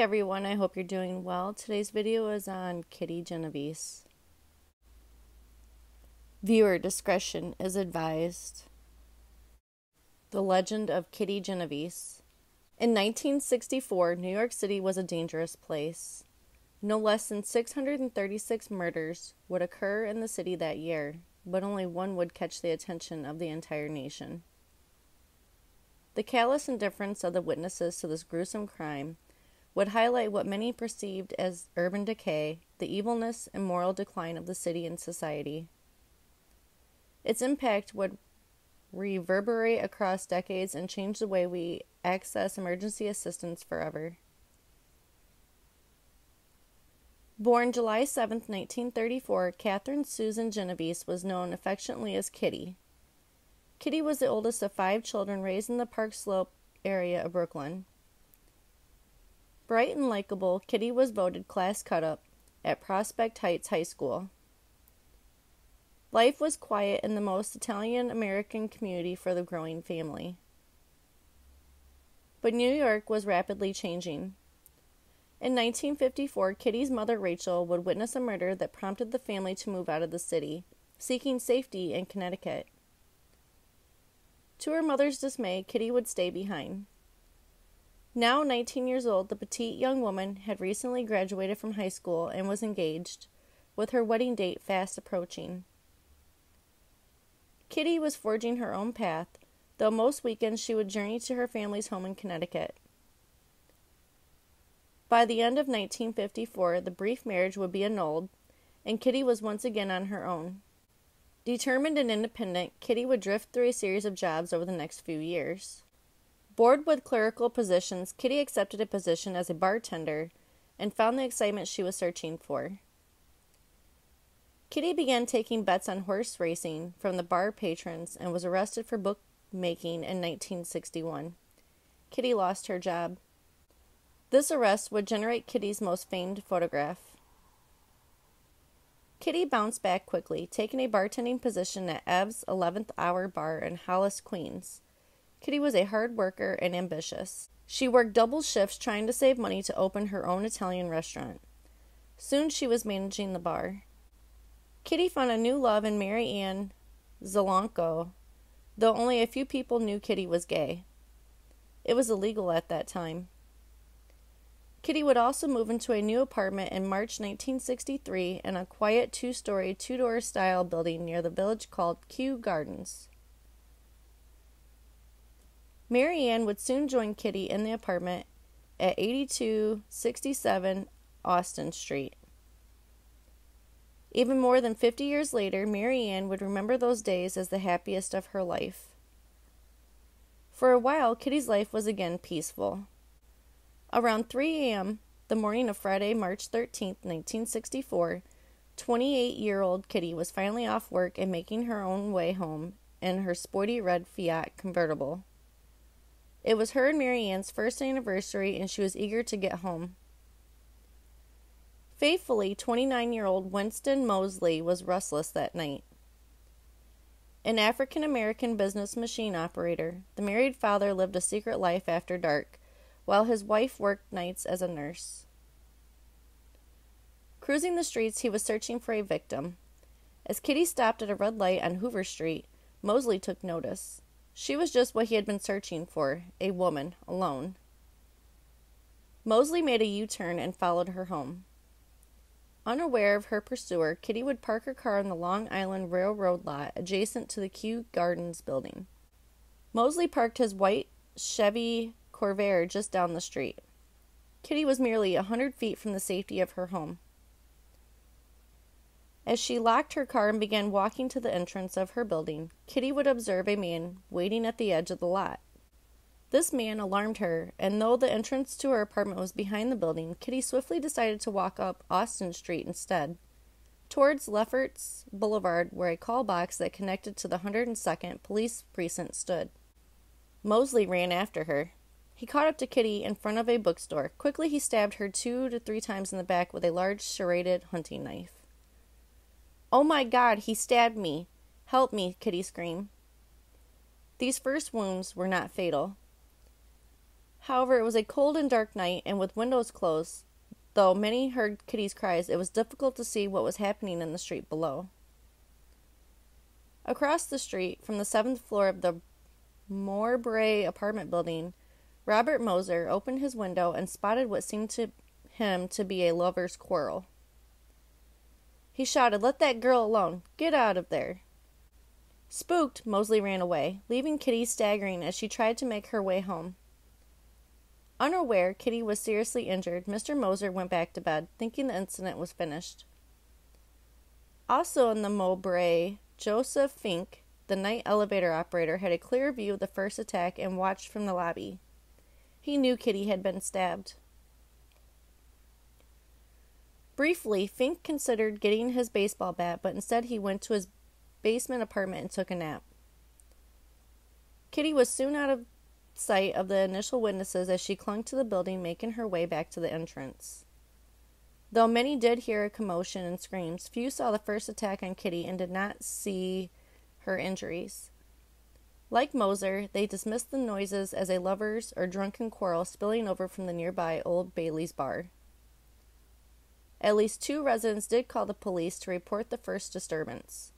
everyone, I hope you're doing well. Today's video is on Kitty Genovese. Viewer discretion is advised. The Legend of Kitty Genovese. In 1964, New York City was a dangerous place. No less than 636 murders would occur in the city that year, but only one would catch the attention of the entire nation. The callous indifference of the witnesses to this gruesome crime would highlight what many perceived as urban decay, the evilness and moral decline of the city and society. Its impact would reverberate across decades and change the way we access emergency assistance forever. Born July 7, 1934, Catherine Susan Genovese was known affectionately as Kitty. Kitty was the oldest of five children raised in the Park Slope area of Brooklyn. Bright and likable, Kitty was voted class cut up at Prospect Heights High School. Life was quiet in the most Italian American community for the growing family. But New York was rapidly changing. In 1954, Kitty's mother Rachel would witness a murder that prompted the family to move out of the city, seeking safety in Connecticut. To her mother's dismay, Kitty would stay behind. Now 19 years old, the petite young woman had recently graduated from high school and was engaged, with her wedding date fast approaching. Kitty was forging her own path, though most weekends she would journey to her family's home in Connecticut. By the end of 1954, the brief marriage would be annulled, and Kitty was once again on her own. Determined and independent, Kitty would drift through a series of jobs over the next few years. Bored with clerical positions, Kitty accepted a position as a bartender and found the excitement she was searching for. Kitty began taking bets on horse racing from the bar patrons and was arrested for bookmaking in 1961. Kitty lost her job. This arrest would generate Kitty's most famed photograph. Kitty bounced back quickly, taking a bartending position at Ev's 11th Hour Bar in Hollis, Queens. Kitty was a hard worker and ambitious. She worked double shifts trying to save money to open her own Italian restaurant. Soon she was managing the bar. Kitty found a new love in Mary Ann Zielonko, though only a few people knew Kitty was gay. It was illegal at that time. Kitty would also move into a new apartment in March 1963 in a quiet two story, two door style building near the village called Kew Gardens. Mary Ann would soon join Kitty in the apartment at 8267 Austin Street. Even more than 50 years later, Mary Ann would remember those days as the happiest of her life. For a while, Kitty's life was again peaceful. Around 3 a.m., the morning of Friday, March 13, 1964, 28 year old Kitty was finally off work and making her own way home in her sporty red Fiat convertible. It was her and Mary Ann's first anniversary, and she was eager to get home. Faithfully, 29 year old Winston Moseley was restless that night. An African American business machine operator, the married father lived a secret life after dark, while his wife worked nights as a nurse. Cruising the streets, he was searching for a victim. As Kitty stopped at a red light on Hoover Street, Moseley took notice. She was just what he had been searching for a woman, alone. Moseley made a U turn and followed her home. Unaware of her pursuer, Kitty would park her car in the Long Island Railroad lot adjacent to the Kew Gardens building. Moseley parked his white Chevy Corvair just down the street. Kitty was merely a hundred feet from the safety of her home. As she locked her car and began walking to the entrance of her building, Kitty would observe a man waiting at the edge of the lot. This man alarmed her, and though the entrance to her apartment was behind the building, Kitty swiftly decided to walk up Austin Street instead, towards Lefferts Boulevard, where a call box that connected to the 102nd Police Precinct stood. Moseley ran after her. He caught up to Kitty in front of a bookstore. Quickly, he stabbed her two to three times in the back with a large serrated hunting knife. Oh my God, he stabbed me. Help me, Kitty screamed. These first wounds were not fatal. However, it was a cold and dark night, and with windows closed, though many heard Kitty's cries, it was difficult to see what was happening in the street below. Across the street, from the seventh floor of the Mowbray apartment building, Robert Moser opened his window and spotted what seemed to him to be a lover's quarrel. He shouted, Let that girl alone! Get out of there! Spooked, Moseley ran away, leaving Kitty staggering as she tried to make her way home. Unaware Kitty was seriously injured, Mr. Moser went back to bed, thinking the incident was finished. Also in the Mowbray, Joseph Fink, the night elevator operator, had a clear view of the first attack and watched from the lobby. He knew Kitty had been stabbed. Briefly, Fink considered getting his baseball bat, but instead he went to his basement apartment and took a nap. Kitty was soon out of sight of the initial witnesses as she clung to the building, making her way back to the entrance. Though many did hear a commotion and screams, few saw the first attack on Kitty and did not see her injuries. Like Moser, they dismissed the noises as a lover's or drunken quarrel spilling over from the nearby Old Bailey's bar. At least two residents did call the police to report the first disturbance.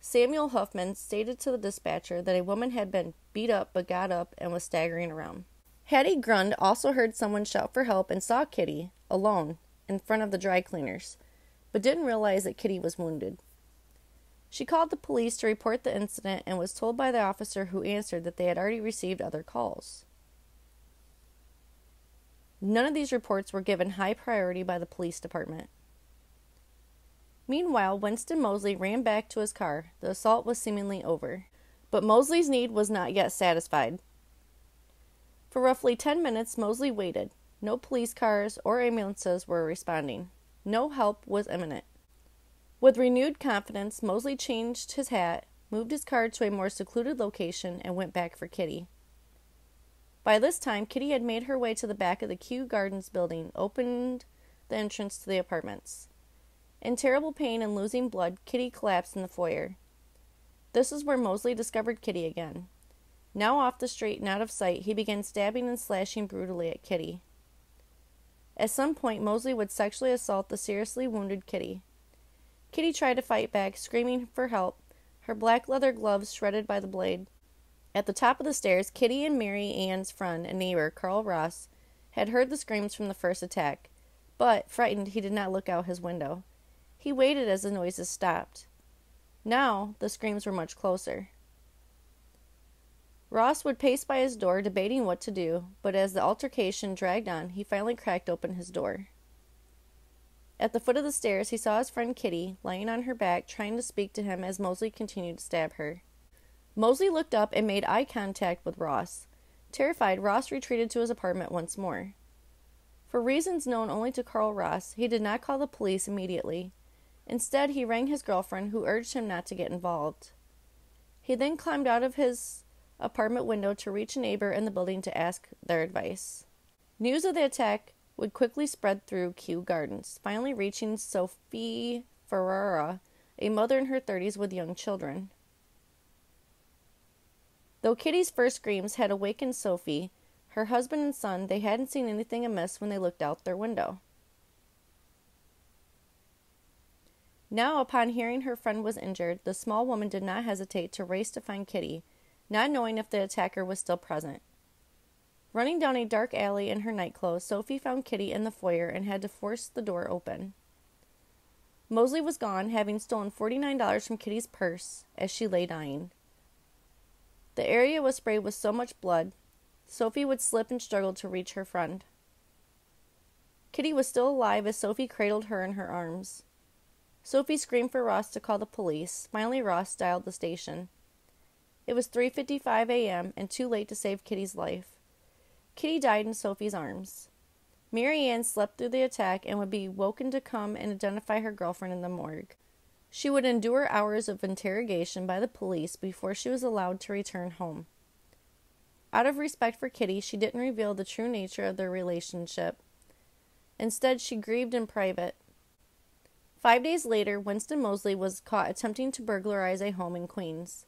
Samuel Huffman stated to the dispatcher that a woman had been beat up but got up and was staggering around. Hattie Grund also heard someone shout for help and saw Kitty, alone, in front of the dry cleaners, but didn't realize that Kitty was wounded. She called the police to report the incident and was told by the officer who answered that they had already received other calls. None of these reports were given high priority by the police department. Meanwhile, Winston Moseley ran back to his car. The assault was seemingly over. But Moseley's need was not yet satisfied. For roughly ten minutes, Moseley waited. No police cars or ambulances were responding. No help was imminent. With renewed confidence, Moseley changed his hat, moved his car to a more secluded location, and went back for Kitty. By this time, Kitty had made her way to the back of the Kew Gardens building, opened the entrance to the apartments. In terrible pain and losing blood, Kitty collapsed in the foyer. This is where Moseley discovered Kitty again. Now off the street and out of sight, he began stabbing and slashing brutally at Kitty. At some point, Moseley would sexually assault the seriously wounded Kitty. Kitty tried to fight back, screaming for help, her black leather gloves shredded by the blade. At the top of the stairs, Kitty and Mary Ann's friend and neighbor, Carl Ross, had heard the screams from the first attack, but, frightened, he did not look out his window. He waited as the noises stopped. Now the screams were much closer. Ross would pace by his door, debating what to do, but as the altercation dragged on, he finally cracked open his door. At the foot of the stairs, he saw his friend Kitty lying on her back, trying to speak to him as Moseley continued to stab her. Moseley looked up and made eye contact with Ross. Terrified, Ross retreated to his apartment once more. For reasons known only to Carl Ross, he did not call the police immediately, Instead, he rang his girlfriend, who urged him not to get involved. He then climbed out of his apartment window to reach a neighbor in the building to ask their advice. News of the attack would quickly spread through Kew Gardens, finally reaching Sophie Ferrara, a mother in her 30s with young children. Though Kitty's first screams had awakened Sophie, her husband and son, they hadn't seen anything amiss when they looked out their window. Now, upon hearing her friend was injured, the small woman did not hesitate to race to find Kitty, not knowing if the attacker was still present. Running down a dark alley in her nightclothes, Sophie found Kitty in the foyer and had to force the door open. Moseley was gone, having stolen $49 from Kitty's purse as she lay dying. The area was sprayed with so much blood, Sophie would slip and struggle to reach her friend. Kitty was still alive as Sophie cradled her in her arms. Sophie screamed for Ross to call the police. Finally, Ross dialed the station. It was 3:55 a.m. and too late to save Kitty's life. Kitty died in Sophie's arms. Mary Ann slept through the attack and would be woken to come and identify her girlfriend in the morgue. She would endure hours of interrogation by the police before she was allowed to return home. Out of respect for Kitty, she didn't reveal the true nature of their relationship. Instead, she grieved in private, Five days later, Winston Moseley was caught attempting to burglarize a home in Queens.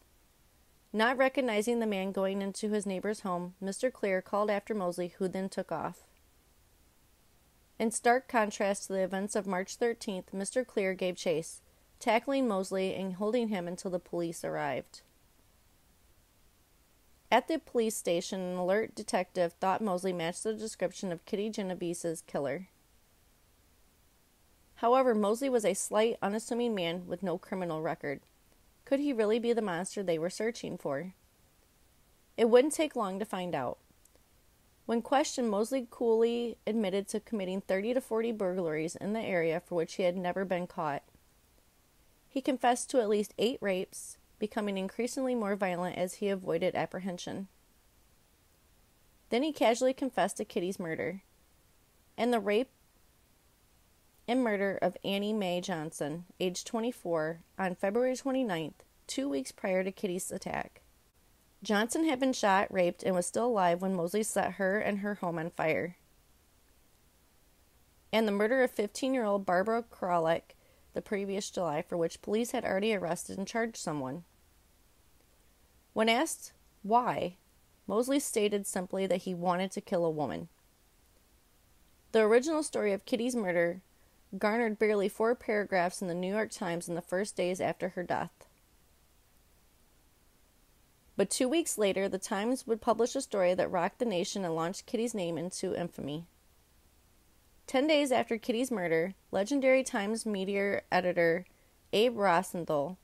Not recognizing the man going into his neighbor's home, Mr. Clear called after Moseley, who then took off. In stark contrast to the events of March 13th, Mr. Clear gave chase, tackling Moseley and holding him until the police arrived. At the police station, an alert detective thought Moseley matched the description of Kitty Genovese's killer. However, Moseley was a slight, unassuming man with no criminal record. Could he really be the monster they were searching for? It wouldn't take long to find out. When questioned, Moseley coolly admitted to committing 30 to 40 burglaries in the area for which he had never been caught. He confessed to at least eight rapes, becoming increasingly more violent as he avoided apprehension. Then he casually confessed to Kitty's murder and the rape and murder of Annie Mae Johnson, age 24, on February 29th, two weeks prior to Kitty's attack. Johnson had been shot, raped, and was still alive when Moseley set her and her home on fire. And the murder of 15 year old Barbara Kralik the previous July, for which police had already arrested and charged someone. When asked why, Moseley stated simply that he wanted to kill a woman. The original story of Kitty's murder garnered barely four paragraphs in the New York Times in the first days after her death. But two weeks later, the Times would publish a story that rocked the nation and launched Kitty's name into infamy. Ten days after Kitty's murder, legendary Times metro editor Abe Rosenthal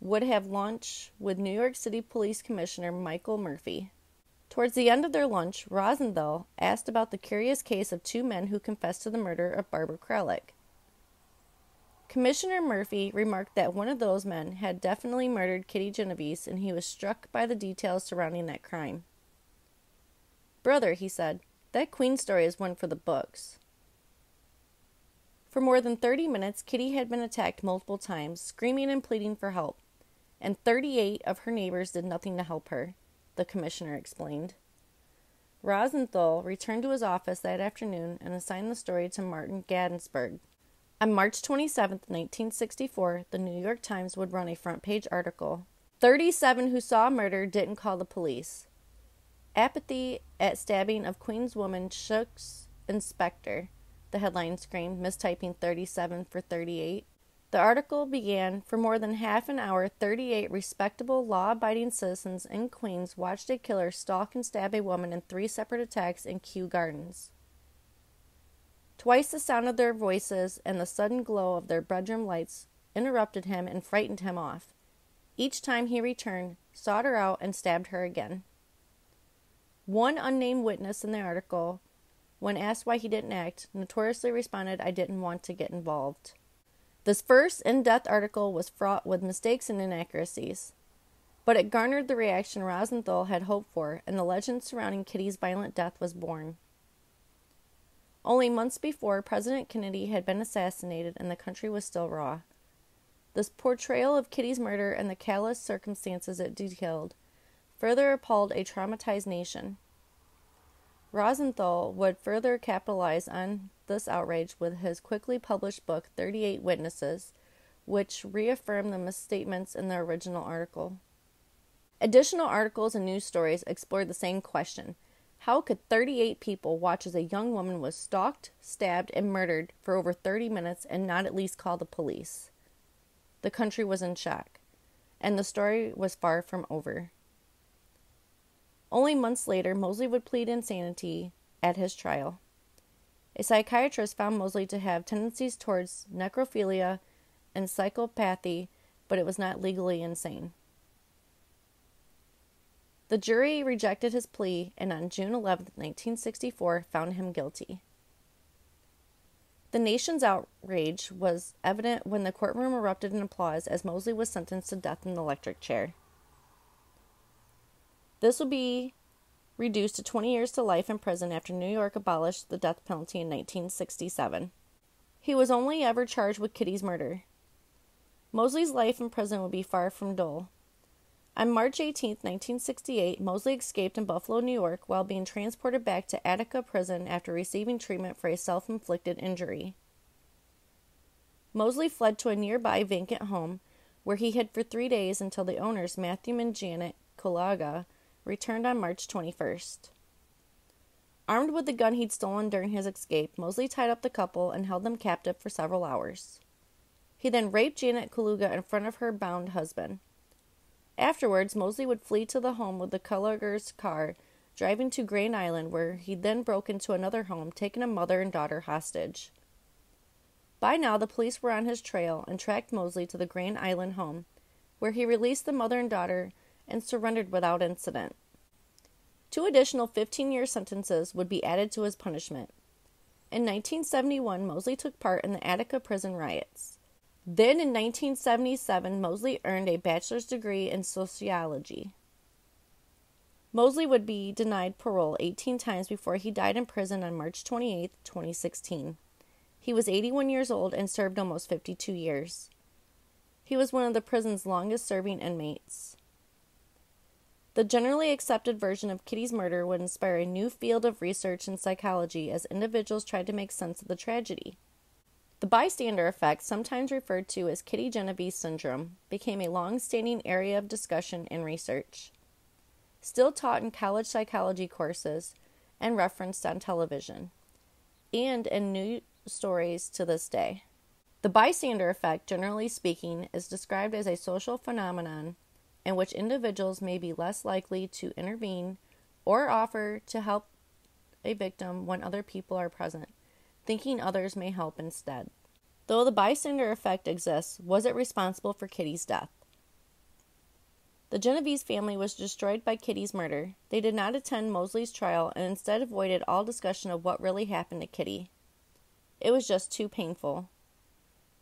would have lunch with New York City Police Commissioner Michael Murphy. Towards the end of their lunch, Rosenthal asked about the curious case of two men who confessed to the murder of Barbara Kralik. Commissioner Murphy remarked that one of those men had definitely murdered Kitty Genovese and he was struck by the details surrounding that crime. Brother, he said, that Queen story is one for the books. For more than 30 minutes, Kitty had been attacked multiple times, screaming and pleading for help, and 38 of her neighbors did nothing to help her the commissioner explained. Rosenthal returned to his office that afternoon and assigned the story to Martin Gansberg. On March 27, 1964, the New York Times would run a front page article 37 who saw murder didn't call the police. Apathy at stabbing of Queens woman shooks inspector, the headline screamed, mistyping 37 for 38. The article began for more than half an hour. 38 respectable, law abiding citizens in Queens watched a killer stalk and stab a woman in three separate attacks in Kew Gardens. Twice the sound of their voices and the sudden glow of their bedroom lights interrupted him and frightened him off. Each time he returned, sought her out, and stabbed her again. One unnamed witness in the article, when asked why he didn't act, notoriously responded, I didn't want to get involved. This first in depth article was fraught with mistakes and inaccuracies, but it garnered the reaction Rosenthal had hoped for, and the legend surrounding Kitty's violent death was born. Only months before, President Kennedy had been assassinated and the country was still raw. This portrayal of Kitty's murder and the callous circumstances it detailed further appalled a traumatized nation. Rosenthal would further capitalize on this outrage with his quickly published book, 38 Witnesses, which reaffirmed the misstatements in the original article. Additional articles and news stories explored the same question How could 38 people watch as a young woman was stalked, stabbed, and murdered for over 30 minutes and not at least call the police? The country was in shock, and the story was far from over. Only months later, Moseley would plead insanity at his trial. A psychiatrist found Moseley to have tendencies towards necrophilia and psychopathy, but it was not legally insane. The jury rejected his plea and on June 11, 1964, found him guilty. The nation's outrage was evident when the courtroom erupted in applause as Moseley was sentenced to death in the electric chair. This would be reduced to 20 years to life in prison after New York abolished the death penalty in 1967. He was only ever charged with Kitty's murder. Moseley's life in prison would be far from dull. On March 18, 1968, Moseley escaped in Buffalo, New York, while being transported back to Attica Prison after receiving treatment for a self inflicted injury. Moseley fled to a nearby vacant home where he hid for three days until the owners, Matthew and Janet Kulaga, returned on March 21st. Armed with the gun he'd stolen during his escape, Moseley tied up the couple and held them captive for several hours. He then raped Janet Kulaga in front of her bound husband. Afterwards, Moseley would flee to the home with the Kulagas' car, driving to Grand Island, where he then broke into another home, taking a mother and daughter hostage. By now, the police were on his trail and tracked Moseley to the Grand Island home, where he released the mother and daughter and surrendered without incident. Two additional 15 year sentences would be added to his punishment. In 1971, Moseley took part in the Attica prison riots. Then in 1977, Moseley earned a bachelor's degree in sociology. Moseley would be denied parole 18 times before he died in prison on March 28, 2016. He was 81 years old and served almost 52 years. He was one of the prison's longest serving inmates. The generally accepted version of Kitty's murder would inspire a new field of research in psychology as individuals tried to make sense of the tragedy. The bystander effect, sometimes referred to as Kitty Genovese syndrome, became a long standing area of discussion and research. Still taught in college psychology courses and referenced on television, and in new stories to this day. The bystander effect, generally speaking, is described as a social phenomenon in which individuals may be less likely to intervene or offer to help a victim when other people are present, thinking others may help instead. Though the bystander effect exists, was it responsible for Kitty's death? The Genovese family was destroyed by Kitty's murder. They did not attend Moseley's trial and instead avoided all discussion of what really happened to Kitty. It was just too painful.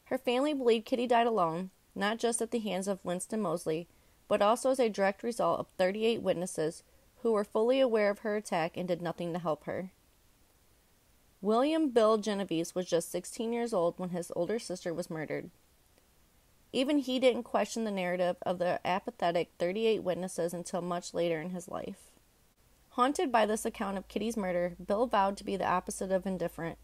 Her family believed Kitty died alone, not just at the hands of Winston Moseley, but also as a direct result of 38 witnesses who were fully aware of her attack and did nothing to help her. William Bill Genovese was just 16 years old when his older sister was murdered. Even he didn't question the narrative of the apathetic 38 witnesses until much later in his life. Haunted by this account of Kitty's murder, Bill vowed to be the opposite of indifferent.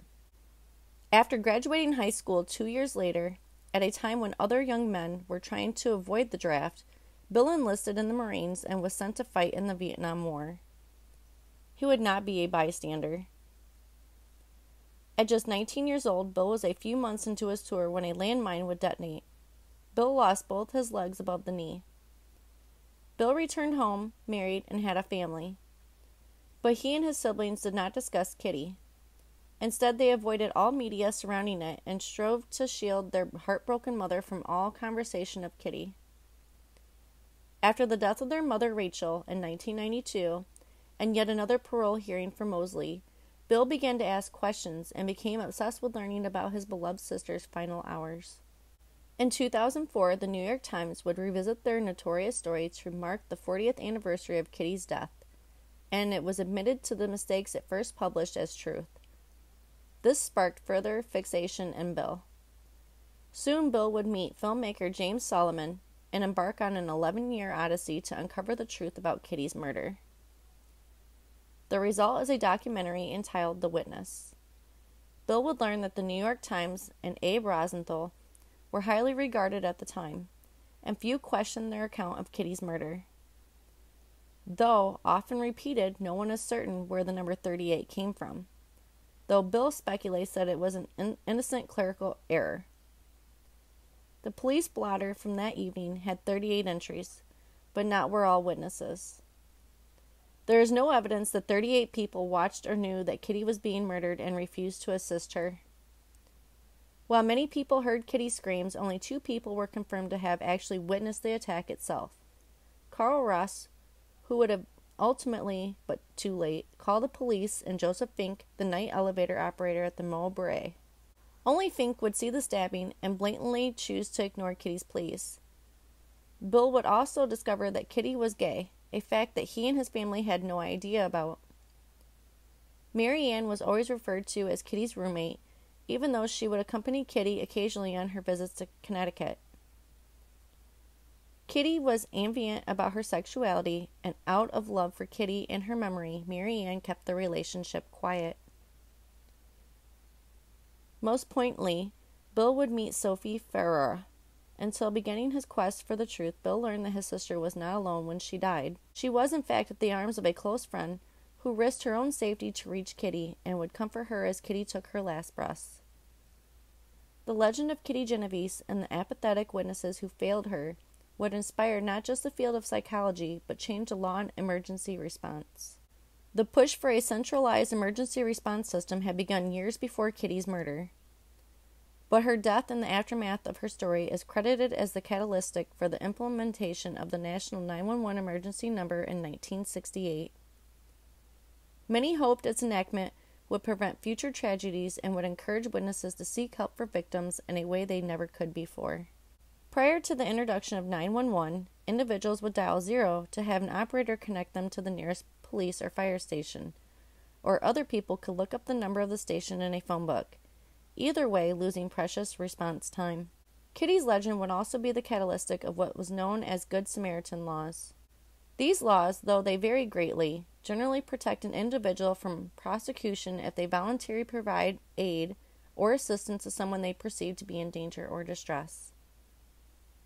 After graduating high school two years later, at a time when other young men were trying to avoid the draft, Bill enlisted in the Marines and was sent to fight in the Vietnam War. He would not be a bystander. At just 19 years old, Bill was a few months into his tour when a landmine would detonate. Bill lost both his legs above the knee. Bill returned home, married, and had a family. But he and his siblings did not discuss Kitty. Instead, they avoided all media surrounding it and strove to shield their heartbroken mother from all conversation of Kitty. After the death of their mother, Rachel, in 1992, and yet another parole hearing for Moseley, Bill began to ask questions and became obsessed with learning about his beloved sister's final hours. In 2004, the New York Times would revisit their notorious story to mark the 40th anniversary of Kitty's death, and it was admitted to the mistakes it first published as truth. This sparked further fixation in Bill. Soon, Bill would meet filmmaker James Solomon and embark on an 11 year odyssey to uncover the truth about Kitty's murder. The result is a documentary entitled The Witness. Bill would learn that the New York Times and Abe Rosenthal were highly regarded at the time, and few questioned their account of Kitty's murder. Though often repeated, no one is certain where the number 38 came from though Bill speculates that it was an in- innocent clerical error. The police blotter from that evening had 38 entries, but not were all witnesses. There is no evidence that 38 people watched or knew that Kitty was being murdered and refused to assist her. While many people heard Kitty's screams, only two people were confirmed to have actually witnessed the attack itself. Carl Ross, who would have ultimately, but too late, called the police and Joseph Fink, the night elevator operator at the Mowbray. Only Fink would see the stabbing and blatantly choose to ignore Kitty's pleas. Bill would also discover that Kitty was gay, a fact that he and his family had no idea about. Mary Ann was always referred to as Kitty's roommate, even though she would accompany Kitty occasionally on her visits to Connecticut. Kitty was ambivalent about her sexuality, and out of love for Kitty and her memory, Mary Ann kept the relationship quiet. Most pointedly, Bill would meet Sophie Farrar, Until beginning his quest for the truth, Bill learned that his sister was not alone when she died. She was, in fact, at the arms of a close friend who risked her own safety to reach Kitty and would comfort her as Kitty took her last breaths. The legend of Kitty Genovese and the apathetic witnesses who failed her would inspire not just the field of psychology, but change the law and emergency response. The push for a centralized emergency response system had begun years before Kitty's murder. But her death and the aftermath of her story is credited as the catalytic for the implementation of the National 911 emergency number in 1968. Many hoped its enactment would prevent future tragedies and would encourage witnesses to seek help for victims in a way they never could before. Prior to the introduction of 911, individuals would dial zero to have an operator connect them to the nearest police or fire station, or other people could look up the number of the station in a phone book, either way, losing precious response time. Kitty's legend would also be the catalytic of what was known as Good Samaritan laws. These laws, though they vary greatly, generally protect an individual from prosecution if they voluntarily provide aid or assistance to someone they perceive to be in danger or distress.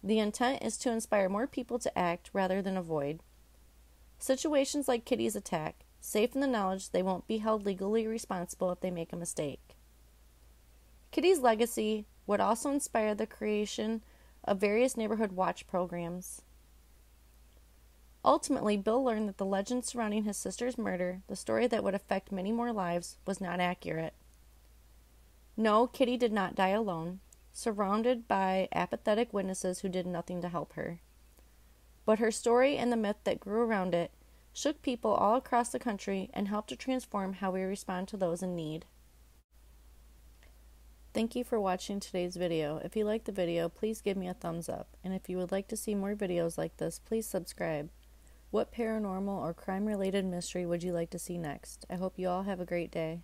The intent is to inspire more people to act rather than avoid. Situations like Kitty's attack, safe in the knowledge they won't be held legally responsible if they make a mistake. Kitty's legacy would also inspire the creation of various neighborhood watch programs. Ultimately, Bill learned that the legend surrounding his sister's murder, the story that would affect many more lives, was not accurate. No, Kitty did not die alone surrounded by apathetic witnesses who did nothing to help her. But her story and the myth that grew around it shook people all across the country and helped to transform how we respond to those in need. Thank you for watching today's video. If you liked the video, please give me a thumbs up. And if you would like to see more videos like this, please subscribe. What paranormal or crime related mystery would you like to see next? I hope you all have a great day.